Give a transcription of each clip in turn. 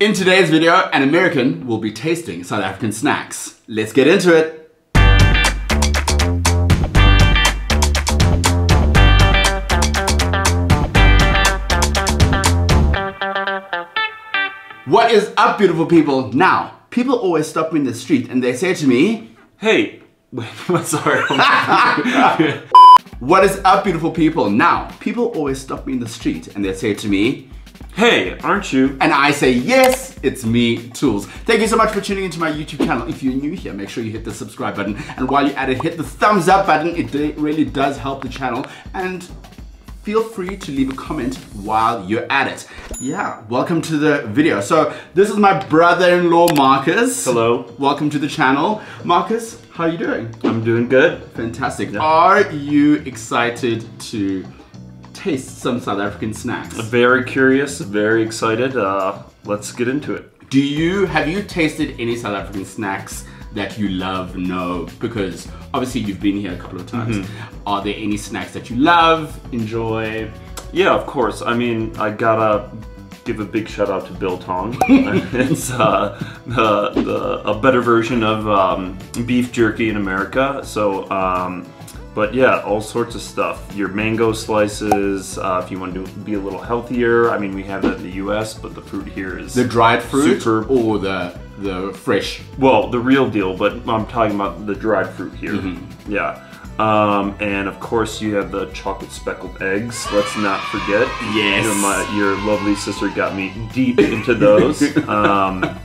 In today's video, an American will be tasting South African snacks. Let's get into it. What is up, beautiful people? Now, people always stop me in the street and they say to me, Hey, wait, sorry. What is up, beautiful people? Now, people always stop me in the street and they say to me, hey, aren't you? And I say, yes, it's me, Toolz. Thank you so much for tuning into my YouTube channel. If you're new here, make sure you hit the subscribe button. And while you're at it, hit the thumbs up button. It really does help the channel. And feel free to leave a comment while you're at it. Yeah, welcome to the video. So this is my brother-in-law, Marcus. Hello. Welcome to the channel. Marcus, how are you doing? I'm doing good. Fantastic. Are you excited to taste some South African snacks? Very curious, very excited. Uh, let's get into it. Do you, have you tasted any South African snacks that you love, no? Because obviously you've been here a couple of times. Mm-hmm. Are there any snacks that you love, enjoy? Yeah, of course. I mean, I gotta give a big shout out to Biltong. it's uh, the, the, a better version of um, beef jerky in America. So, um, but yeah, all sorts of stuff. Your mango slices, uh, if you want to be a little healthier. I mean, we have that in the US, but the fruit here is The dried fruit Super. or the, the fresh? Well, the real deal, but I'm talking about the dried fruit here. Mm-hmm. Yeah. Um, and of course, you have the chocolate speckled eggs. Let's not forget. Yes. You know, my, your lovely sister got me deep into those. um,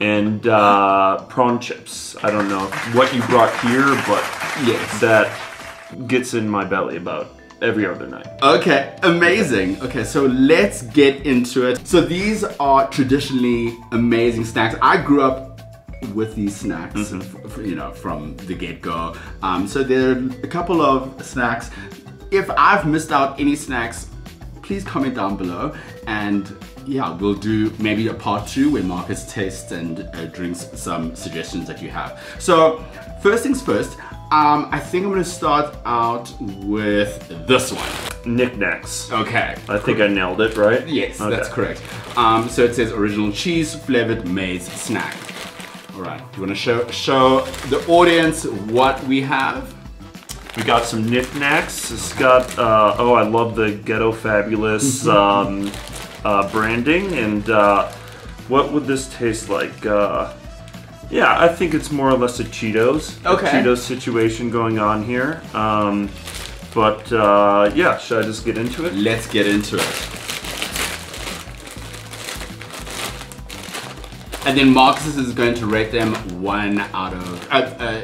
and uh, prawn chips. I don't know what you brought here, but Yes. that gets in my belly about every other night. Okay, amazing. Okay, so let's get into it. So these are traditionally amazing snacks. I grew up with these snacks, f- f- you know, from the get-go. Um, so there are a couple of snacks. If I've missed out any snacks, please comment down below and yeah, we'll do maybe a part two where Marcus tastes and uh, drinks some suggestions that you have. So first things first, um, I think I'm gonna start out with this one. Nik Naks. Okay. I think I nailed it, right? Yes, Okay. that's correct. Um, so it says original cheese flavored maize snack. All right, you wanna show, show the audience what we have? We got some Nik Naks. It's got, uh, oh, I love the Ghetto Fabulous um, uh, branding. And uh, what would this taste like? Uh, yeah, I think it's more or less a Cheetos. Okay. A Cheetos situation going on here. Um, but uh, yeah, should I just get into it? Let's get into it. And then Marcus is going to rate them one out of uh, uh,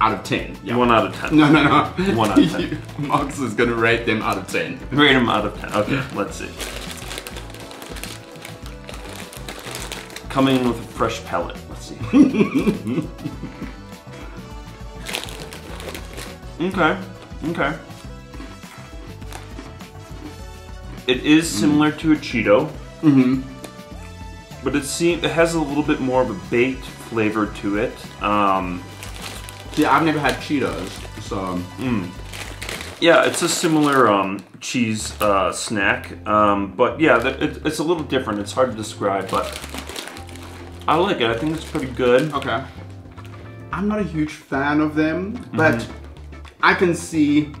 out of ten. Yeah. One out of ten. No, no, no. One out of 10. Marcus is going to rate them out of ten. Rate them out of 10. Okay, let's see. Coming in with a fresh palate. Okay, okay. It is similar to a Cheeto. Mm-hmm. But it seems it has a little bit more of a baked flavor to it. Um, See, I've never had Cheetos, so Yeah, it's a similar um, cheese uh, snack, um, but yeah, it, it's a little different. It's hard to describe, but I like it. I think it's pretty good. Okay. I'm not a huge fan of them, but I can see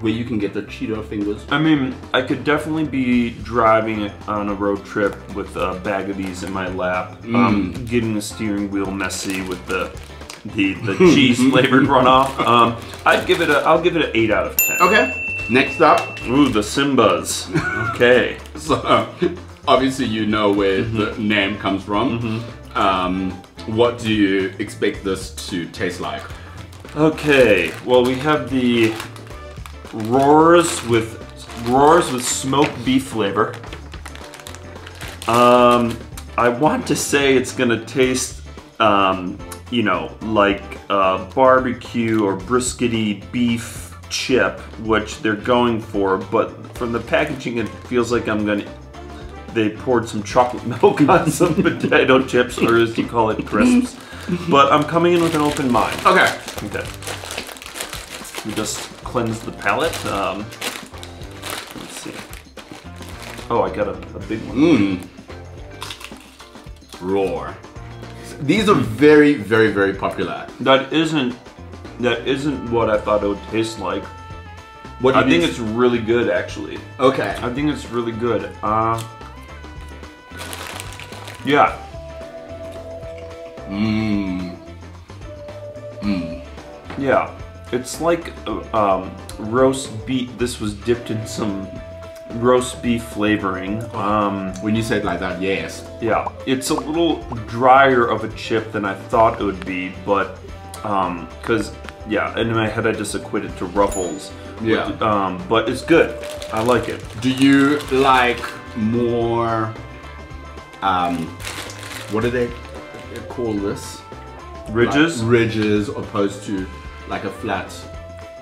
where you can get the Cheeto fingers. I mean, I could definitely be driving on a road trip with a bag of these in my lap, um, getting the steering wheel messy with the the, the cheese flavored runoff. Um, I'd give it a I'll give it an eight out of ten. Okay. Next up, Ooh, the Simbas. Okay. so obviously you know where the name comes from. Um, what do you expect this to taste like? Okay, well we have the roars with roars with smoked beef flavor. Um, I want to say it's gonna taste, um, you know, like uh, barbecue or briskety beef chip, which they're going for. But from the packaging, it feels like I'm gonna. They poured some chocolate milk on some potato chips, or as you call it, crisps. But I'm coming in with an open mind. Okay. Okay. We just cleanse the palate. Um, let's see. Oh, I got a, a big one. Mmm. Roar. These are very, very, very popular. That isn't that isn't what I thought it would taste like. What do I you think it's really good actually. okay. I think it's really good. Uh, yeah, Mmm. Mmm. yeah. It's like uh, um, roast beef. This was dipped in some roast beef flavoring. Um, When you say it like that, yes. yeah, it's a little drier of a chip than I thought it would be, but because yeah, in my head I just equated to Ruffles. Yeah. Um, but it's good. I like it. Do you like more? Um, what do they call this? Ridges? Like ridges, opposed to like a flat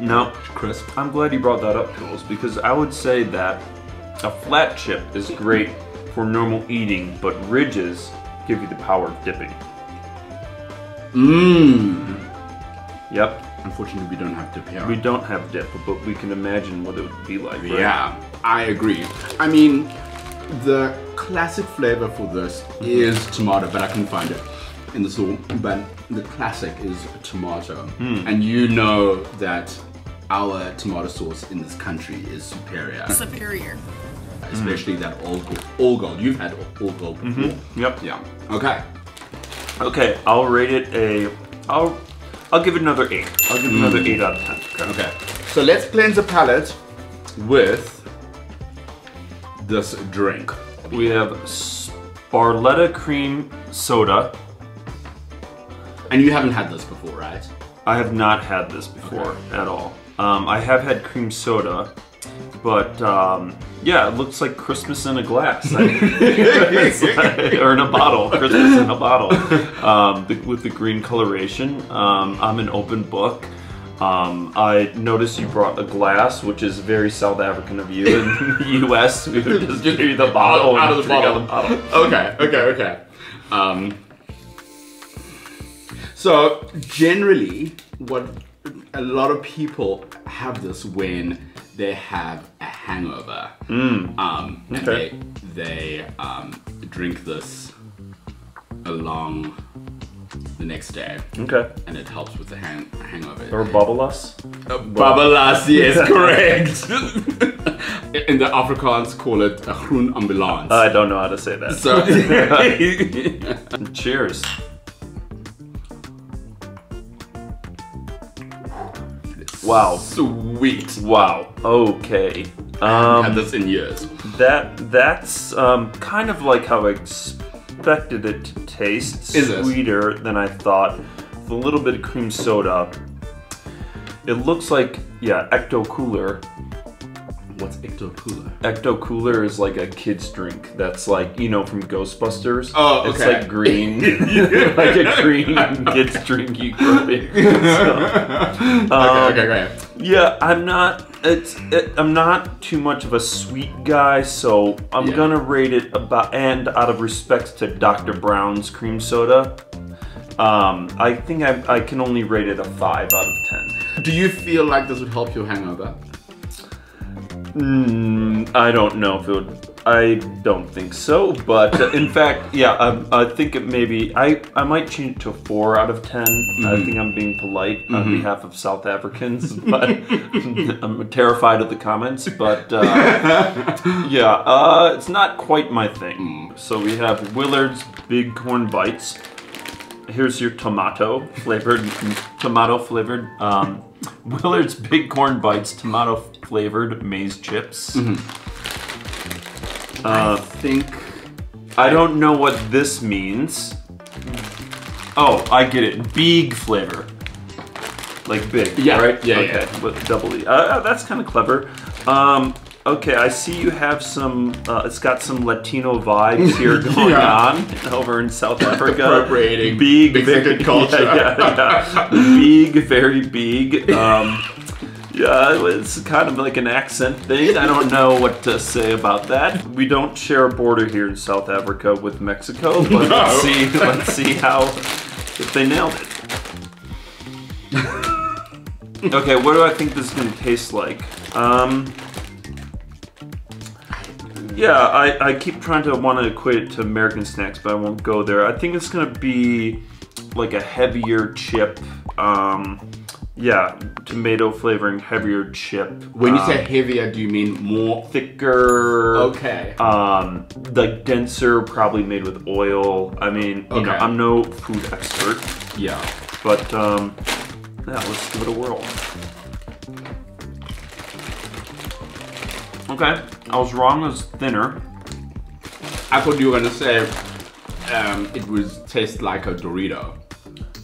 no, crisp. I'm glad you brought that up, Jules, because I would say that a flat chip is great for normal eating, but ridges give you the power of dipping. Mmm. Yep, Unfortunately, we don't have dip here. we don't have dip, but we can imagine what it would be like. right? Yeah, I agree. I mean, the classic flavor for this is tomato, but I couldn't find it in the store. But the classic is tomato, hmm. and you know that our tomato sauce in this country is superior, Superior. Uh, hmm. especially that All Gold. All Gold. You've had All Gold mm-hmm. before. Yep. Yeah. Okay. Okay, I'll rate it a. I'll. I'll give it another eight. I'll give it another hmm. eight out of ten. Okay. So let's cleanse the palate with this drink. We have Sparletta cream soda. And you haven't had this before, right? I have not had this before at all. Um, I have had cream soda, but um, yeah, it looks like Christmas in a glass, like- or in a bottle. Christmas in a bottle um, the- with the green coloration. Um, I'm an open book. Um, I noticed you brought a glass, which is very South African of you. In the U.S., we would just give you the bottle out and of the bottle. out of the bottle. okay, okay, okay. Um, so generally, what a lot of people have this when they have a hangover, um, and Okay. they they um, drink this along the next day, Okay. and it helps with the hang- hangover. Or bubble us. Babalas, yes, correct. In the Afrikaans, call it a groen ambulance. I don't know how to say that. So, Cheers. Wow. sweet. Wow. Okay. Had Um, this in years. that that's um, kind of like how I expected it to taste. Is? Sweeter than I thought. With a little bit of cream soda. It looks like yeah, Ecto Cooler. What's Ecto Cooler? Ecto Cooler is like a kid's drink. That's like you know from Ghostbusters. Oh, okay. It's like green, like a green kids drink you grow it. So, okay, um, okay, okay. Yeah, I'm not. It's. It, I'm not too much of a sweet guy, so I'm Yeah. gonna rate it about. And out of respect to Dr. Brown's cream soda, um, I think I, I can only rate it a five out of ten. Do you feel like this would help your hangover? Mm, I don't know if it would. I don't think so, but uh, in fact, yeah, I, I think it maybe. I I might change it to four out of 10 I think I'm being polite on behalf of South Africans, but I'm terrified of the comments. But uh, yeah, uh, it's not quite my thing. So we have Willard's Big Corn Bites. Here's your tomato flavored, tomato flavored. Um, Willard's Big Corn Bites, tomato flavored maize chips. I think. I don't know what this means. Oh, I get it. Big flavor. Like big, Yeah, right? yeah, okay. yeah. With double E. Uh, that's kind of clever. Um, okay, I see you have some. Uh, it's got some Latino vibes here going Yeah. on over in South Africa. Appropriating big, Mexican very, culture. Yeah, yeah, yeah. big, very big. Um, yeah, it's kind of like an accent thing. I don't know what to say about that. We don't share a border here in South Africa with Mexico, but let's see. Let's see how if they nailed it. okay, what do I think this is gonna taste like? Um, Yeah, I, I keep trying to want to equate it to American snacks, but I won't go there. I think it's gonna be like a heavier chip. Um, yeah, tomato flavoring, heavier chip. When you um, say heavier, do you mean more? thicker, Okay. um, like denser, probably made with oil. I mean, you know, Okay. I'm no food expert, Yeah. but um, yeah, let's give it a whirl. Okay, I was wrong. It was thinner. I thought you were gonna say um, it was taste like a Dorito.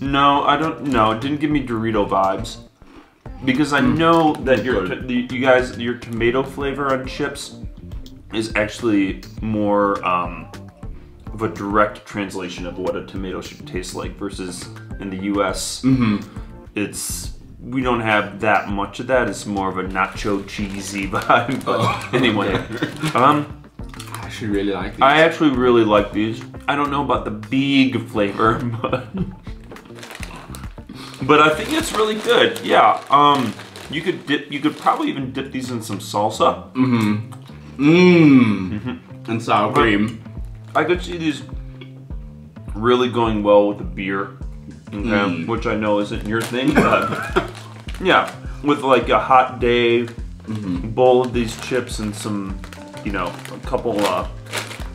No, I don't. No, it didn't give me Dorito vibes because I know that your you guys your tomato flavor on chips is actually more um, of a direct translation of what a tomato should taste like versus in the U.S. It's we don't have that much of that. It's more of a nacho cheesy vibe. But Oh, anyway, um, I actually really like these. I actually really like these. I don't know about the big flavor, but but I think it's really good. Yeah. Um, you could dip. You could probably even dip these in some salsa. Mm Mmm. Mm-hmm. And sour cream. I could see these really going well with the beer, okay, Mm. which I know isn't your thing, but yeah, with like a hot day, Mm-hmm. bowl of these chips and some, you know, a couple uh,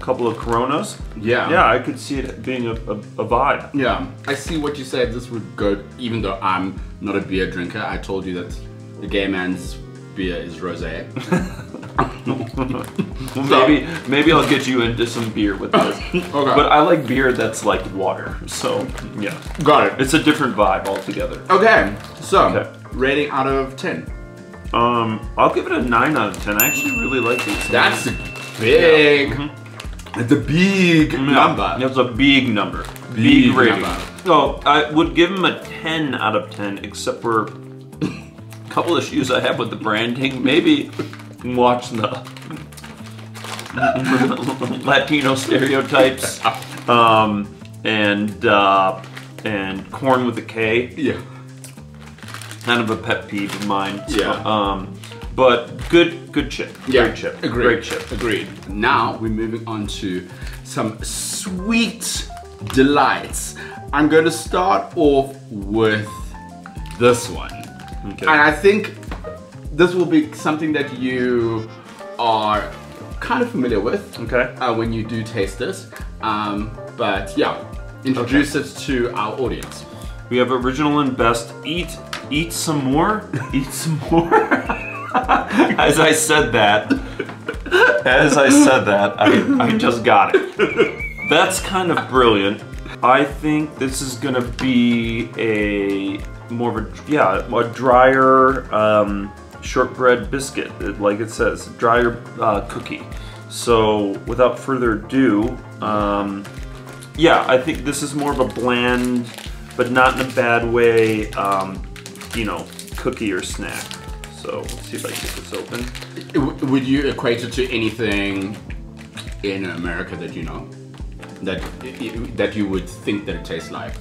couple of Coronas. Yeah. Yeah, I could see it being a, a, a vibe. Yeah. I see what you said. This would go, even though I'm not a beer drinker. I told you that the gay man's beer is rosé. Well, maybe maybe I'll get you into some beer with this. Okay. But I like beer that's like water. So yeah, Got it. it's a different vibe altogether. Okay. So, Okay. rating out of 10. Um, I'll give it a nine out of ten. I actually really like these. That's big. It's a big Yeah, number. That's a big number. Big, Big rating. number. So I would give him a 10 out of 10, except for a couple issues I have with the branding. Maybe watch the Latino stereotypes um, and uh, and corn with a K. Yeah. Kind of a pet peeve of mine. Yeah. Um, but good, good chip. Yeah, Great chip. Agreed. Great chip. Agreed. Now we're moving on to some sweet delights. I'm going to start off with this one. Okay. And I think this will be something that you are kind of familiar with Okay. uh, when you do taste this. Um, but yeah, introduce it to our audience. We have original and best. Eat, eat some more. eat some more. as I said that, as I said that, I, I just got it. That's kind of brilliant. I think this is gonna be a more of a yeah a drier um, shortbread biscuit, like it says, drier uh, cookie. So without further ado, um, yeah, I think this is more of a bland, but not in a bad way, um, you know, cookie or snack. So let's see if I can get this open. Would you equate it to anything in America that you know? That that you would think that it tastes like?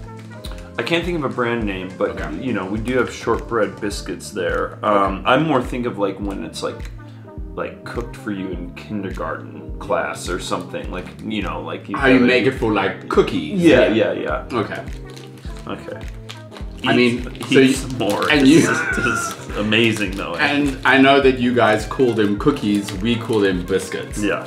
I can't think of a brand name, but Okay. you know, we do have shortbread biscuits there. Um, I more think of like when it's like like cooked for you in kindergarten class or something. Like you know, like you How you make it for like cookies? Yeah, yeah, yeah. Okay. Okay. I mean, so you- some more. and you- this is amazing though. And I know that you guys call them cookies. We call them biscuits. yeah.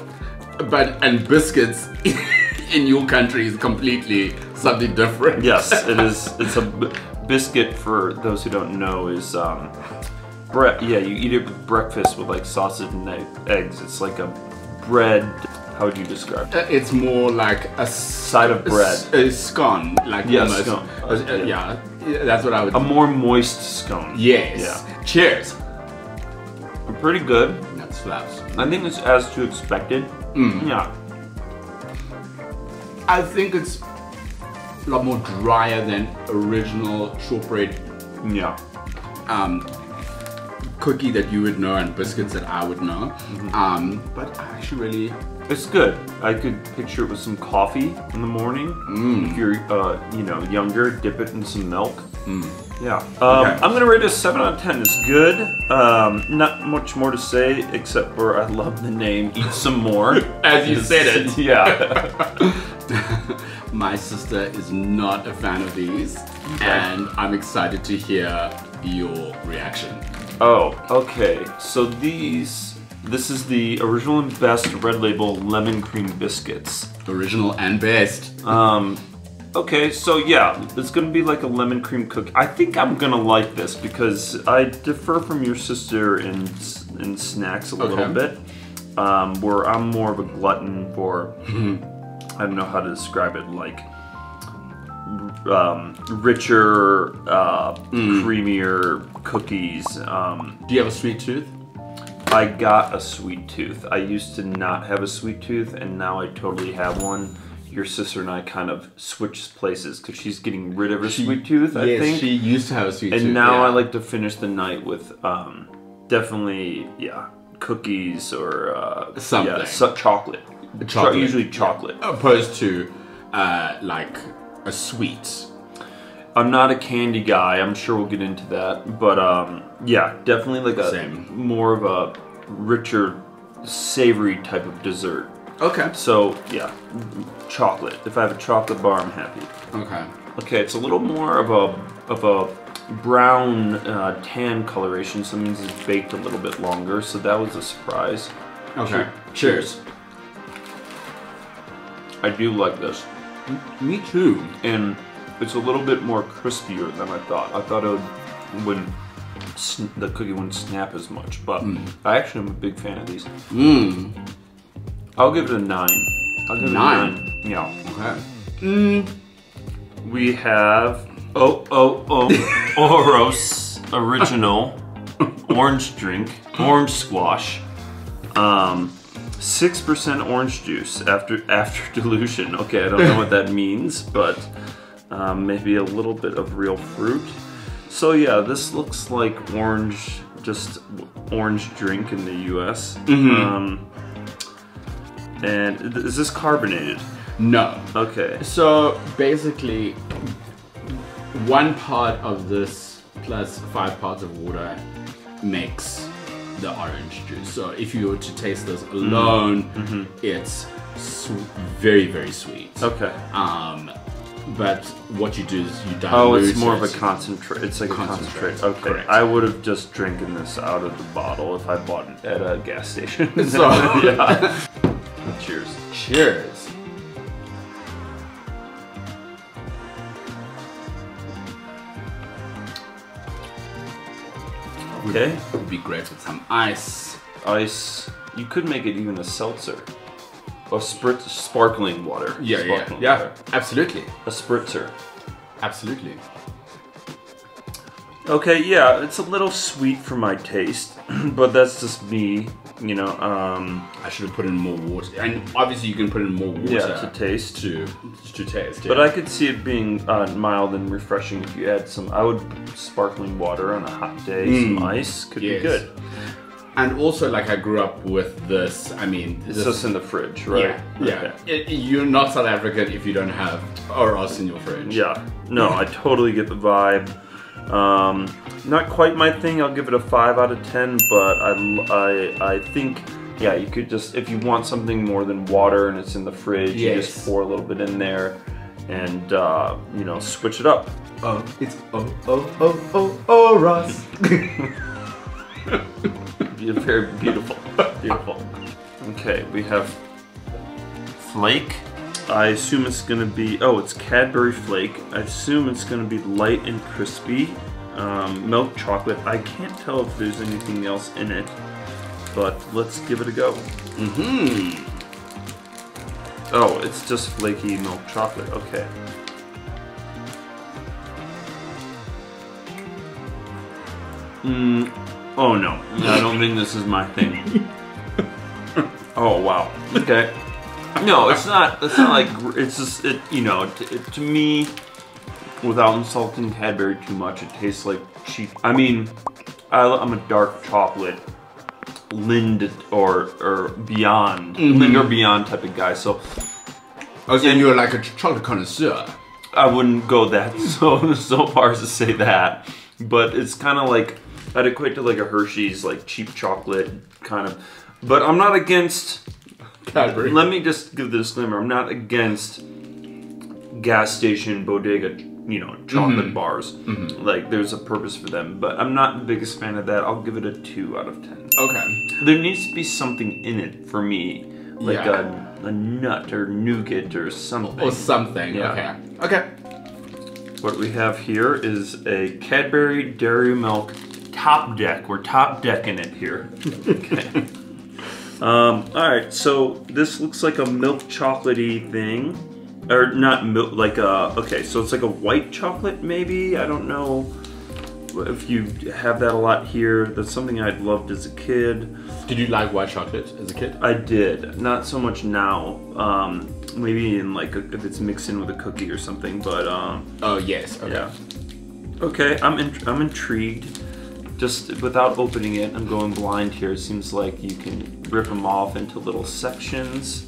But and biscuits in your country is completely something different. Yes, it is. It's a b- biscuit for those who don't know is um, bread. Yeah, you eat it with breakfast with like sausage and egg- eggs. It's like a bread. How would you describe it? It's more like a Side of bread. A, a scone, like Yeah, almost. scone. Uh, Yeah. yeah. Yeah, that's what I would. A more moist scone. yes. Yeah. Cheers. Pretty good. That slaps. I think it's as to expected. Mm. Yeah. I think it's a lot more drier than original shortbread Yeah. um, cookie that you would know and biscuits that I would know. Mm-hmm. Um, but I actually really It's good. I could picture it with some coffee in the morning. Mm. If you're, uh, you know, younger, dip it in some milk. Yeah. Um, Okay. I'm gonna rate it a seven out of ten. It's good. Um, not much more to say except for I love the name. Eat some more. As you said it. Yeah. My sister is not a fan of these, and I'm excited to hear your reaction. oh, okay. So these, this is the original and best red label lemon cream biscuits. Original and best. Um, okay, so yeah, it's gonna be like a lemon cream cookie. I think I'm gonna like this because I differ from your sister in in snacks a little bit. Um, where I'm more of a glutton for, I don't know how to describe it, like um, richer, uh, creamier cookies. Um, Do you have a sweet tooth? I got a sweet tooth. I used to not have a sweet tooth, and now I totally have one. Your sister and I kind of switched places because she's getting rid of her sweet tooth, I yes, think. she used to have a sweet and tooth. And now yeah. I like to finish the night with um, definitely, yeah, cookies or uh, Something. Yeah, so- chocolate. Cho- Chocolate. usually chocolate. opposed to uh, like a sweet. I'm not a candy guy. I'm sure we'll get into that, but um, yeah, definitely like a Same. more of a richer, savory type of dessert. Okay. So yeah, chocolate. If I have a chocolate bar, I'm happy. Okay. Okay, it's a little more of a of a brown uh, tan coloration, so it means it's baked a little bit longer. So that was a surprise. Okay. Cheers. I do like this, Me too. and it's a little bit more crispier than I thought. I thought it would, wouldn't the cookie wouldn't snap as much, but hmm. I actually am a big fan of these. Mmm. I'll give it a nine. I'll give it Nine? a nine. Yeah. Okay. Mmm. We have oh oh oh Oros original orange drink, orange squash. Um, six percent orange juice after after dilution. Okay, I don't know what that means, but um, maybe a little bit of real fruit. So yeah, this looks like orange, just orange drink in the U.S. Um, and is this carbonated? No. Okay. So basically, one part of this plus five parts of water makes the orange juice. So if you were to taste this alone, it's su- very very sweet. Okay. Um, but what you do is you dilute. Oh, it's more of a concentrate. It's like Concentrate, a concentrate. Okay. correct. I would have just drinking this out of the bottle if I bought it at a gas station. So- yeah. Cheers. Cheers. Okay. Would be great with some ice. Ice. You could make it even a seltzer. A spritz, sparkling water. Yeah, yeah, Sparkling yeah. water. Absolutely, A spritzer. absolutely. Okay, yeah, it's a little sweet for my taste, but that's just me, you know. Um, I should have put in more water, and obviously you can put in more water yeah, to taste. to to taste. But. I could see it being uh, mild and refreshing if you add some. I would sparkling water on a hot day, some ice could Yes. be good. And also like I grew up with this. I mean, It's this, just in the fridge, right? yeah, yeah. Okay. It- you're not South African if you don't have Oros in your fridge. Yeah. No, I totally get the vibe. Um, not quite my thing. I'll give it a five out of ten, but I, I, I think. Yeah, you could just if you want something more than water and it's in the fridge, you just pour a little bit in there, and uh, you know switch it up. Oh, it's oh oh oh oh Oros. Be- Very beautiful. Beautiful. Okay, we have flake. I assume it's gonna be, oh, it's Cadbury flake. I assume it's gonna be light and crispy. Um, milk chocolate. I can't tell if there's anything else in it, but let's give it a go. Mm-hmm. Oh, it's just flaky milk chocolate. Okay. Mm, oh no, I don't think this is my thing. Oh wow. Okay. No, it's not. It's not like it's just it. You know, to, it, to me, without insulting Cadbury too much, it tastes like cheap. I mean, I, I'm a dark chocolate, Lindt or or beyond, mm-hmm. Lindt or beyond type of guy. So Oh, so you're like a chocolate connoisseur. I wouldn't go that so so far as to say that, but it's kind of like I'd equate to like a Hershey's like cheap chocolate kind of. But I'm not against. Cadbury. Let me just give the disclaimer: I'm not against gas station bodega, you know, chocolate mm-hmm. bars. Mm-hmm. Like there's a purpose for them, but I'm not the biggest fan of that. I'll give it a two out of ten. Okay. There needs to be something in it for me, like Yeah. a, a nut or nougat or something. Or something. Yeah. Okay. Okay. What we have here is a Cadbury Dairy Milk Top Deck. We're top decking it here. Okay. um, all right, so this looks like a milk chocolatey thing, or not milk, like a. Okay, so it's like a white chocolate, maybe. I don't know if you have that a lot here. That's something I'd loved as a kid. Did you like white chocolate as a kid? I did, not so much now. Um, maybe in like a, if it's mixed in with a cookie or something, but um, Oh yes. Okay. yeah. Okay, I'm in, I'm intrigued. Just without opening it, I'm going blind here. It seems like you can rip them off into little sections.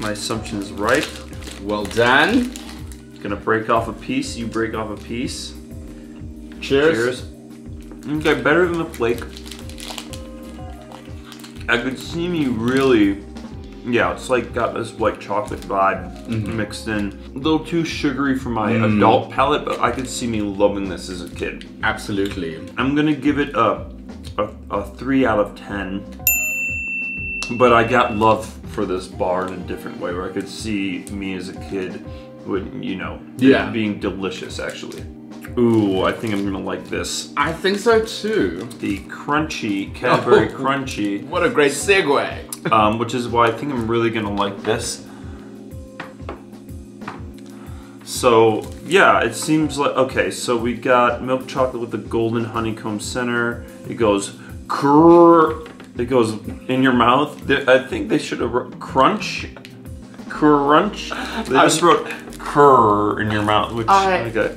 My assumption is right. Well done. Gonna break off a piece. You break off a piece. Cheers. Cheers. Okay, better than the flake. I could see me really, yeah, it's like got this white chocolate vibe mm-hmm. mixed in. A little too sugary for my mm. adult palate, but I could see me loving this as a kid. Absolutely. I'm gonna give it a, a, a three out of ten. But I got love for this bar in a different way, where I could see me as a kid, would you know, Yeah. being delicious actually. Ooh, I think I'm gonna like this. I think so too. The crunchy Cadbury Oh. Crunchy, What a great segue. Um, which is why I think I'm really gonna like this. So yeah, it seems like okay. So we got milk chocolate with the golden honeycomb center. It goes crrr. It goes in your mouth. I think they should have wrote crunch, crunch. They just wrote crrr in your mouth, which I- okay.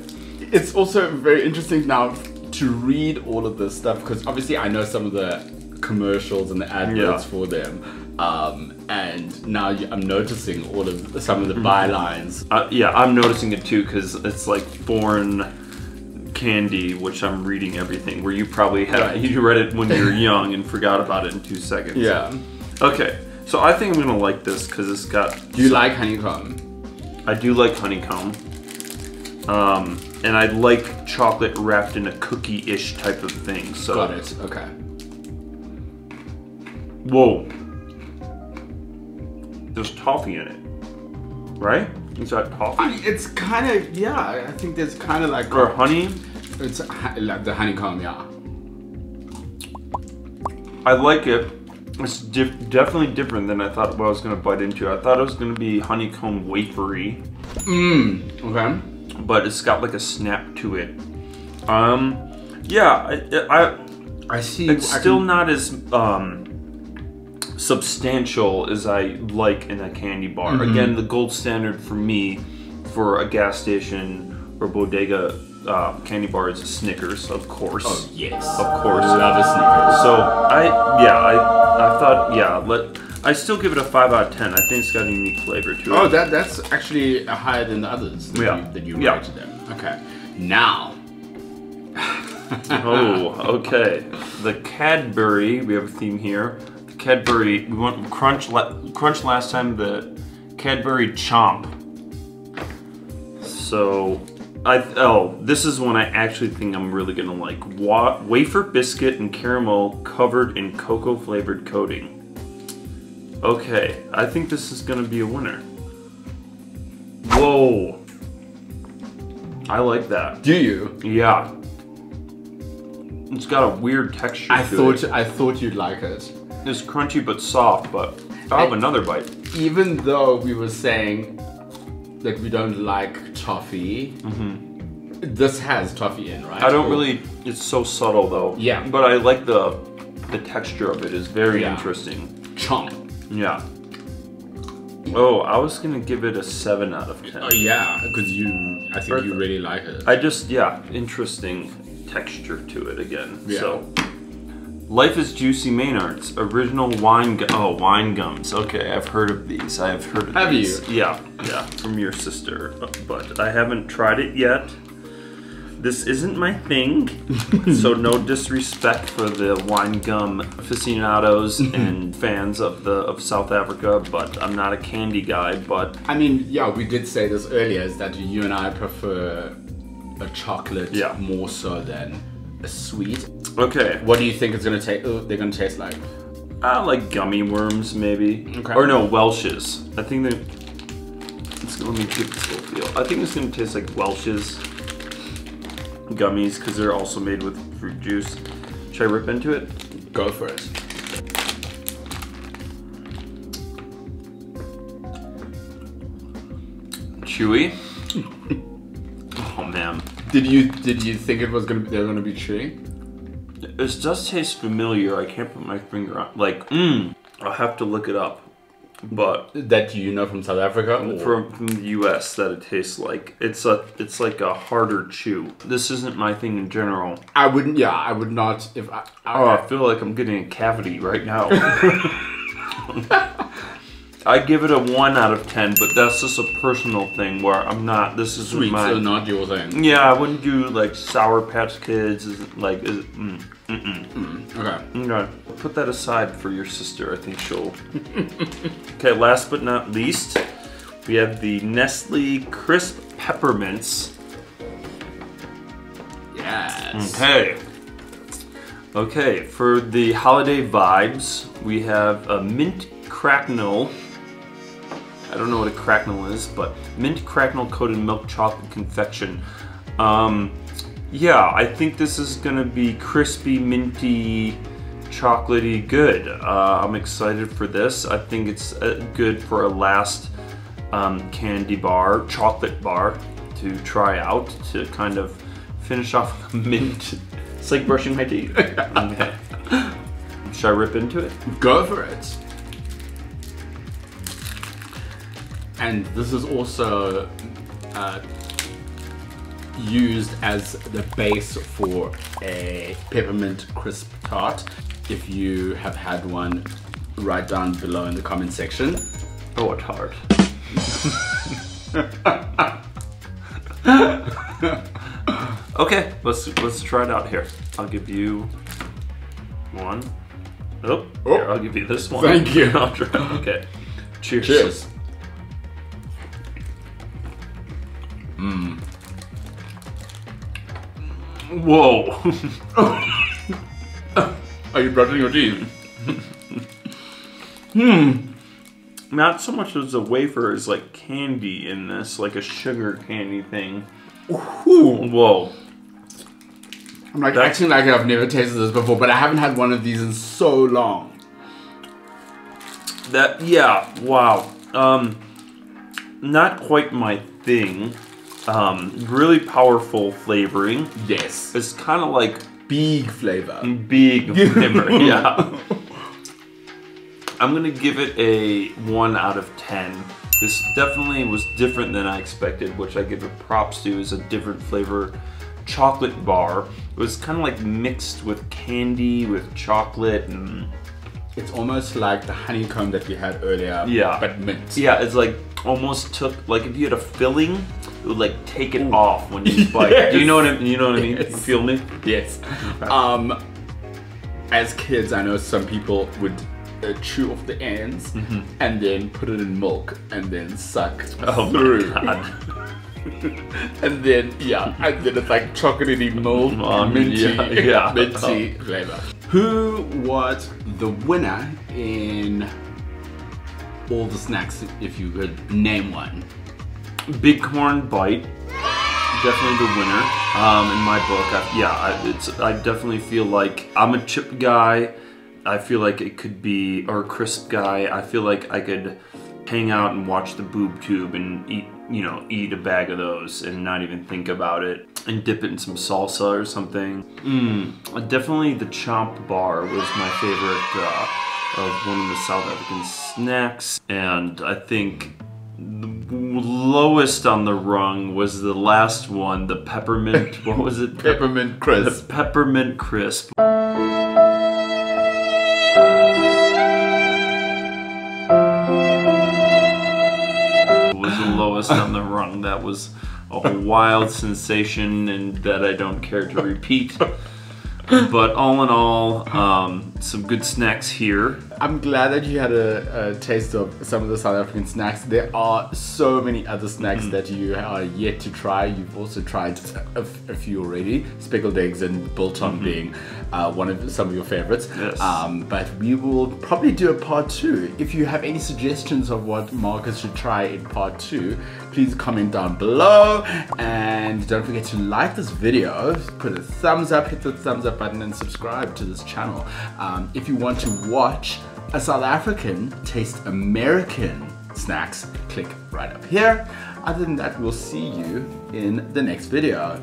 It's also very interesting now to read all of this stuff because obviously I know some of the commercials and the adverts Yeah. for them, um, and now I'm noticing all of some of the bylines. Uh, yeah, I'm noticing it too because it's like foreign candy, which I'm reading everything. Where you probably have Right. you read it when you were young and forgot about it in two seconds. Yeah. Okay, so I think I'm gonna like this because it's got. Do you like honeycomb? I do like honeycomb. Um, and I like chocolate wrapped in a cookie-ish type of thing. So. Got it. Okay. Whoa. There's toffee in it, right? Is that toffee I, it's kind of yeah. I think there's kind of like or honey? It's like the honeycomb, yeah. I like it. It's definitely different than I thought what I was gonna bite into. I thought it was gonna be honeycomb wafery, Mmm. Okay. but it's got like a snap to it. Um, yeah, I, I I see. it's I still not as um substantial as I like in a candy bar. Mm-hmm. Again, the gold standard for me for a gas station or bodega uh, candy bar is Snickers, of course. Oh yes. Of course. Love a Snickers. So I yeah I I thought yeah let I still give it a five out of ten. I think it's got a unique flavor to it. Oh, that that's actually higher than the others that Yeah. you, that you Yeah. rated them. Okay. Now. Oh, okay. The Cadbury, we have a theme here. Cadbury, we went crunch. La- crunch last time. The Cadbury Chomp. So, I oh, this is one I actually think I'm really gonna like. Wa- wafer biscuit and caramel covered in cocoa flavored coating. Okay, I think this is gonna be a winner. Whoa. I like that. Do you? Yeah. It's got a weird texture. I to thought it. I thought you'd like it. It's crunchy but soft. But I'll have another bite. Even though we were saying that we don't like toffee, mm-hmm. this has toffee in, right? I don't really. It's so subtle though. Yeah. But I like the the texture of it. is very Yeah. interesting. chomp. Yeah. Oh, I was gonna give it a seven out of ten. Oh yeah, because you, I think you really like it. I just yeah, interesting texture to it again. Yeah. So Life is Juicy Maynard's original wine gu- oh wine gums. Okay, I've heard of these. I have heard of Have these. you? Yeah, yeah, from your sister, but I haven't tried it yet. This isn't my thing, so no disrespect for the wine gum aficionados and fans of the of South Africa, but I'm not a candy guy. But I mean, yeah, we did say this earlier, is that you and I prefer a chocolate Yeah. more so than sweet. okay, What do you think it's gonna taste? Uh, they're gonna taste like? I like gummy worms, maybe. Okay. Or no, Welch's. I think they. It's, let me get this little feel. I think it's gonna taste like Welch's gummies because they're also made with fruit juice. Should I rip into it? Go for it. Chewy. oh man, Did you did you think it was gonna they're gonna be chewy? this does taste familiar. I can't put my finger on. Like, mmm. I'll have to look it up. But That you know from South Africa? or- from, from the U.S. that it tastes like it's a it's like a harder chew. This isn't my thing in general. I wouldn't. Yeah, I would not. If I, I Oh, I feel like I'm getting a cavity right now. I give it a one out of ten, but that's just a personal thing where I'm not. This is sweets my. not your thing. Yeah, I wouldn't do like Sour Patch Kids. Is it, like, is it, mm, mm-mm. Okay. Okay, put that aside for your sister. I think she'll. okay, last but not least, we have the Nestle Crisp Peppermints. Yes. Okay. Okay, for the holiday vibes, we have a mint cracknel. I don't know what a cracknel is, but mint cracknel coated milk chocolate confection. Um, yeah, I think this is gonna be crispy, minty, chocolatey good. Uh, I'm excited for this. I think it's uh, good for a last um, candy bar, chocolate bar to try out to kind of finish off with a mint. It's like brushing my teeth. okay. Should I rip into it? Go for it. And this is also uh, used as the base for a peppermint crisp tart. If you have had one, write down below in the comment section. Oh, it's hard. okay, let's let's try it out here. I'll give you one. Oh, Oh. here, I'll give you this one. Thank you. Okay. Cheers. Cheers. Whoa. Are you brushing your teeth? Hmm. Not so much as a wafer as like candy in this, like a sugar candy thing. Whoa. I'm like That's- acting like I've never tasted this before, but I haven't had one of these in so long. That yeah, wow. Um not quite my thing. Um really powerful flavoring. Yes. It's kind of like Big flavor. big flavor. yeah. I'm gonna give it a one out of ten. This definitely was different than I expected, which I give it props to. Is a different flavor chocolate bar. It was kind of like mixed with candy, with chocolate, and It's almost like the honeycomb that we had earlier. Yeah. But mint. yeah, it's like almost took like if you had a filling, it would like take it off when you bite. Do you know what I you know what I mean? You Yes. feel me? Yes. Um, as kids, I know some people would uh, chew off the ends and then put it in milk and then suck Mm-hmm. Oh through. and then yeah, and then it's like chocolatey milk, Um, minty, yeah, yeah. minty flavor. Who was the winner in all the snacks? If you could name one. Big corn bite. Definitely the winner. Um, in my book, I, yeah, I, it's. I definitely feel like I'm a chip guy. I feel like it could be or crisp guy. I feel like I could hang out and watch the boob tube and eat, you know, eat a bag of those and not even think about it and dip it in some salsa or something. Mm, definitely the chomp bar was my favorite uh, of one of the South African snacks, and I think lowest on the rung was the last one, the peppermint. What was it? peppermint crisp. The peppermint crisp. was the lowest on the rung. That was a wild sensation, and that I don't care to repeat. But all in all, um, some good snacks here. I'm glad that you had a, a, taste of some of the South African snacks. There are so many other snacks mm. that you are yet to try. You've also tried a, a few already, speckled eggs and biltong mm-hmm. being uh, one of some of your favorites. Yes. Um, but we will probably do a part two. If you have any suggestions of what Marcus should try in part two, please comment down below. And don't forget to like this video, put a thumbs up, hit the thumbs up button, and subscribe to this channel. Um, if you want to watch a South African taste American snacks, click right up here. Other than that, we'll see you in the next video.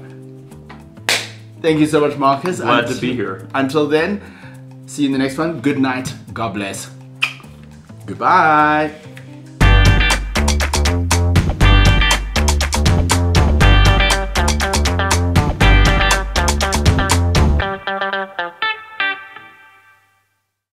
Thank you so much, Marcus. Glad until, to be here. Until then, see you in the next one. Good night. God bless. Goodbye.